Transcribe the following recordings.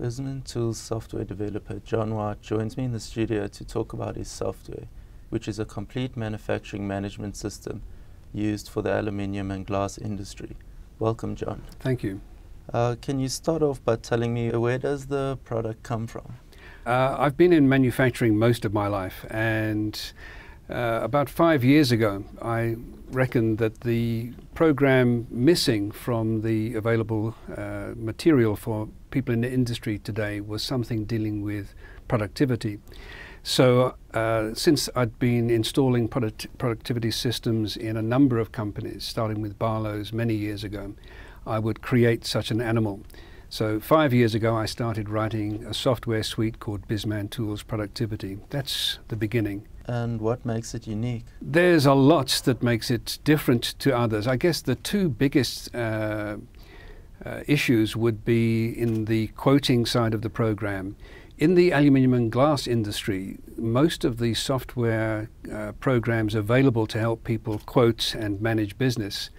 Bizmantools software developer John White joins me in the studio to talk about his software, which is a complete manufacturing management system used for the aluminium and glass industry. Welcome, John. Thank you. Uh, can you start off by telling me where does the product come from? Uh, I've been in manufacturing most of my life, and uh, about five years ago, I reckoned that the program missing from the available uh, material for people in the industry today was something dealing with productivity. So, uh, since I'd been installing product productivity systems in a number of companies, starting with Barlow's many years ago, I would create such an animal. So five years ago, I started writing a software suite called Bizmantools Productivity. That's the beginning. And what makes it unique? There's a lot that makes it different to others. I guess the two biggest uh, uh, issues would be in the quoting side of the program. In the aluminium and glass industry, most of the software uh, programs available to help people quote and manage business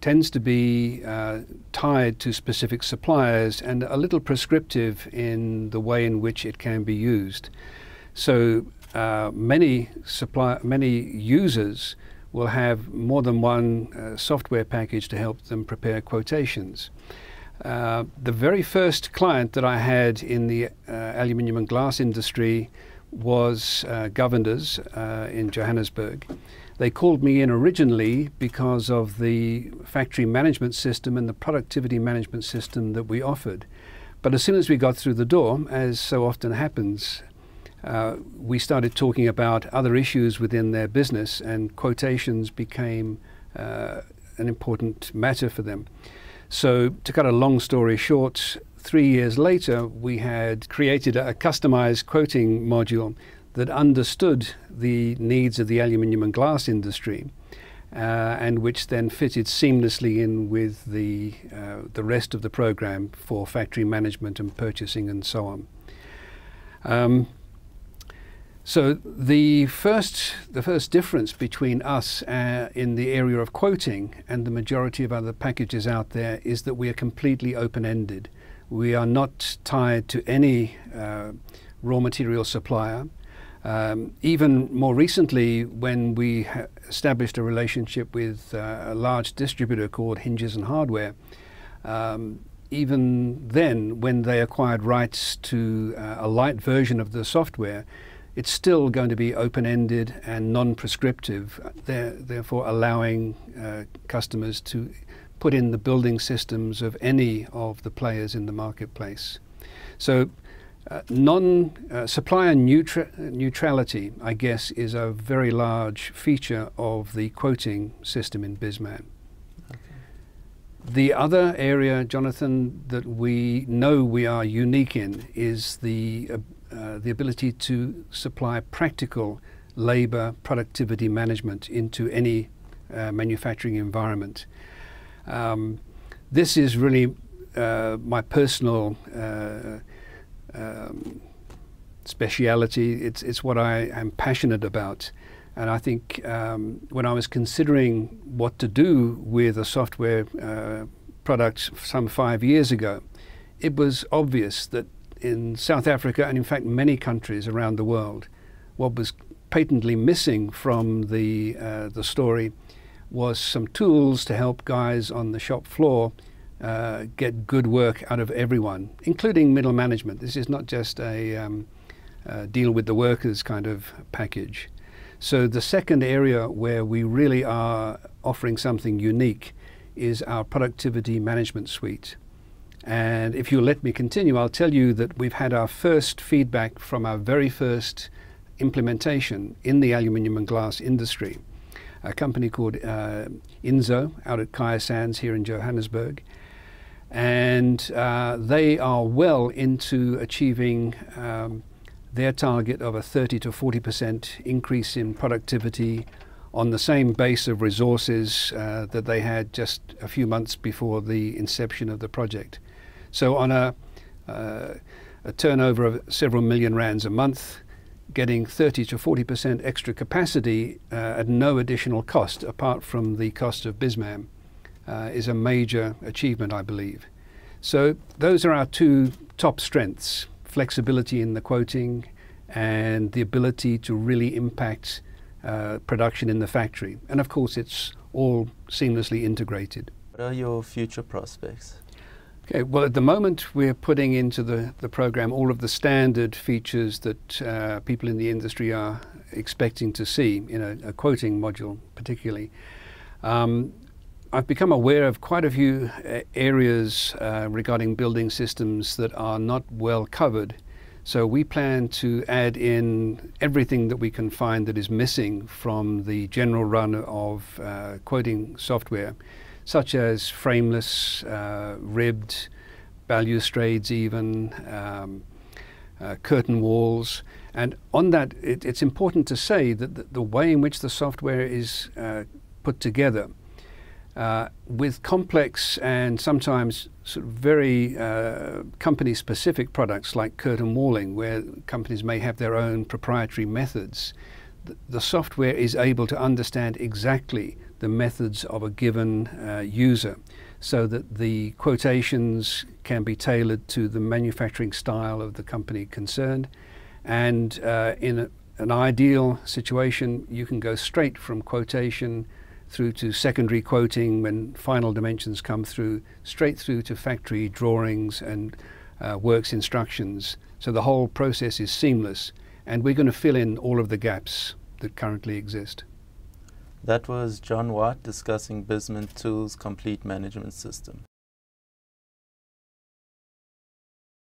tends to be uh, tied to specific suppliers and a little prescriptive in the way in which it can be used. So uh, many supply, many users will have more than one uh, software package to help them prepare quotations. Uh, the very first client that I had in the uh, aluminium and glass industry was uh, Govenders uh, in Johannesburg. They called me in originally because of the factory management system and the productivity management system that we offered. But as soon as we got through the door, as so often happens, we started talking about other issues within their business, and quotations became uh, an important matter for them. So, to cut a long story short, three years later, we had created a, a customized quoting module that understood the needs of the aluminium and glass industry. Uh, and which then fitted seamlessly in with the uh, the rest of the program for factory management and purchasing and so on. Um, so the first the first difference between us uh, in the area of quoting and the majority of other packages out there is that we are completely open-ended. We are not tied to any uh, raw material supplier. Um, even more recently, when we established a relationship with uh, a large distributor called Hinges and Hardware, um, even then, when they acquired rights to uh, a light version of the software, it's still going to be open-ended and non-prescriptive, therefore allowing uh, customers to put in the building systems of any of the players in the marketplace. So uh, non uh, supplier neutra neutrality, I guess, is a very large feature of the quoting system in Bizman. Okay. The other area, Jonathan, that we know we are unique in is the uh, uh the ability to supply practical labor productivity management into any uh, manufacturing environment. Um, this is really uh, my personal um, speciality. It's, it's what I am passionate about. And I think um, when I was considering what to do with a software uh, product some five years ago, it was obvious that in South Africa and in fact many countries around the world, what was patently missing from the, uh, the story was some tools to help guys on the shop floor uh, get good work out of everyone, including middle management. This is not just a um, uh, deal with the workers kind of package. So the second area where we really are offering something unique is our productivity management suite. And if you'll let me continue, I'll tell you that we've had our first feedback from our very first implementation in the aluminium and glass industry. A company called uh, Inzo out at Kaya Sands here in Johannesburg and uh, they are well into achieving um, their target of a 30 to 40 percent increase in productivity on the same base of resources uh, that they had just a few months before the inception of the project. So on a, uh, a turnover of several million rands a month, getting 30 to 40 percent extra capacity uh, at no additional cost apart from the cost of Bizman uh, is a major achievement, I believe. So those are our two top strengths flexibility in the quoting and the ability to really impact uh, production in the factory. And of course, it's all seamlessly integrated. What are your future prospects? Okay, well, at the moment, we're putting into the, the program all of the standard features that uh, people in the industry are expecting to see, in a, a quoting module particularly. Um, I've become aware of quite a few uh, areas uh, regarding building systems that are not well covered. So we plan to add in everything that we can find that is missing from the general run of uh, quoting software, such as frameless, uh, ribbed, balustrades even, um, uh, curtain walls. And on that, it, it's important to say that the, the, way in which the software is uh, put together uh, with complex and sometimes sort of very uh, company specific products like curtain walling, where companies may have their own proprietary methods, the, the software is able to understand exactly the methods of a given uh, user so that the quotations can be tailored to the manufacturing style of the company concerned. And uh, in a, an ideal situation, you can go straight from quotation through to secondary quoting when final dimensions come through, straight through to factory drawings and uh, works instructions. So the whole process is seamless, and we're going to fill in all of the gaps that currently exist. That was John White discussing Bizmantools Complete Management System.